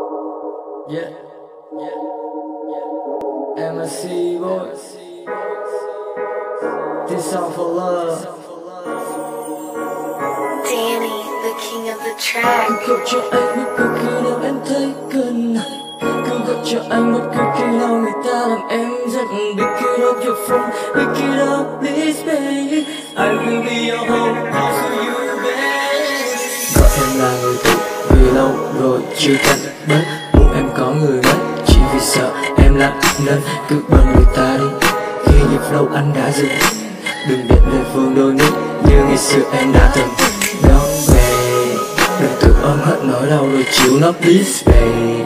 Yeah, yeah, yeah. MSC boys. This song for love. Danny, the king of the track. Cứ gọi cho anh bất cứ khi nào em thấy cần Cứ gọi cho anh bất cứ khi nào người ta làm em giận Pick it up your phone, pick it up please baby I will be your home, chưa cạnh bớt Muốn em có người mất. Chỉ vì sợ em lạnh nên cứ bận người ta đi. Khi nhịp lâu anh đã dừng, Đừng để lời phương đôi nước như ngày xưa em đã từng Đón về. Đừng tự ôm hết nỗi đau rồi chịu nó please, babe.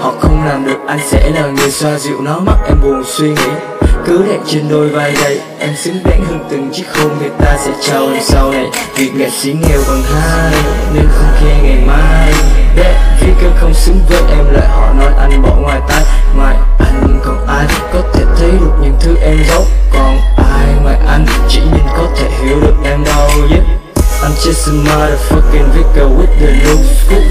Họ không làm được, anh sẽ là người xoa dịu nó. Mắt em buồn suy nghĩ, cứ đẹp trên đôi vai đây em xứng đáng hơn từng chiếc khôn người ta sẽ trao em sau này. Vì nghệ sĩ nghèo bằng hai nên không khen không xứng với em lại họ nói anh bỏ ngoài tay. Ngoài anh còn ai có thể thấy được những thứ em giấu? Còn ai ngoài anh chỉ nhìn có thể hiểu được em đâu yeah I'm just a motherfucking vicar with the new school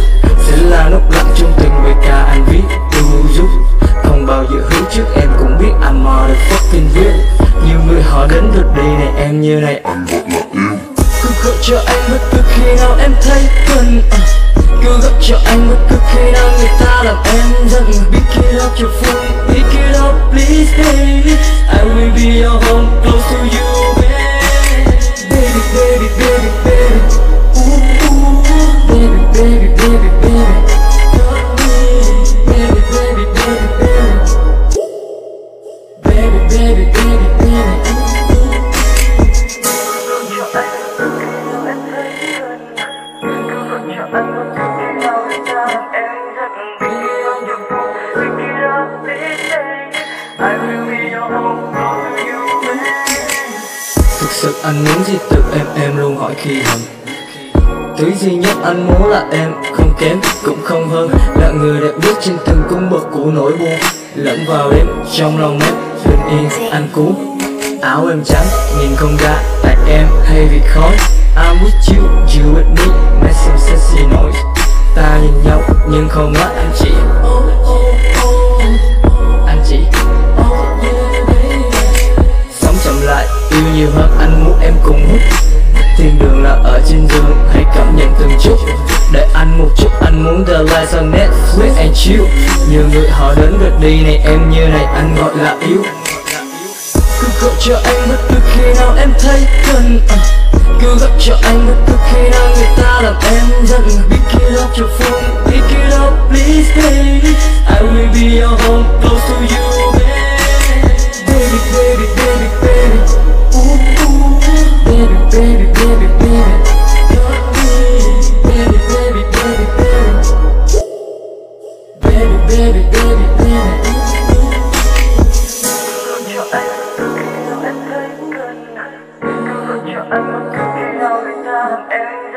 Sẽ là nút lặng trong từng bài ca anh viết du giúp. Không bao giờ hứa trước em cũng biết I'm motherfucking real. Nhiều người họ đến lượt đi này em như này. Anh một là yêu. Cứ gọi cho anh bất cứ khi nào em thấy cần. uh. Cứ gọi cho anh bất cứ khi nào người ta làm em giận Pick it up your phone, pick it up please baby I will be your home, close to you. baby Baby, baby, baby, baby Ooh, ooh Baby, baby, baby, baby Got me Baby, baby, baby, baby Baby, Thực sự anh muốn gì từ em, em luôn hỏi khi hầm Thứ duy nhất anh muốn là em Không kém cũng không hơn. Là người đẹp nhất trên từng cung bậc của nỗi buồn. Lẫn vào đêm trong lòng em Bình yên anh cú. Áo em trắng nhìn không ra Tại em hay vì khói. I'm with you, you with me Make some sexy noise. Ta nhìn nhau nhưng không mắt anh chỉ yêu nhiều hơn anh muốn em cùng hút Thiên đường là ở trên giường Hãy cảm nhận từng chút. Để anh một chút Anh muốn the lights on Netflix and chill. Nhiều người họ đến lượt đi này Em như này anh gọi là yêu. Cứ gọi cho anh bất cứ khi nào em thấy cần. Cứ gọi cho anh bất cứ khi nào người ta làm em giận. Pick it up your phone, pick it up please baby I'm not cooking out the time.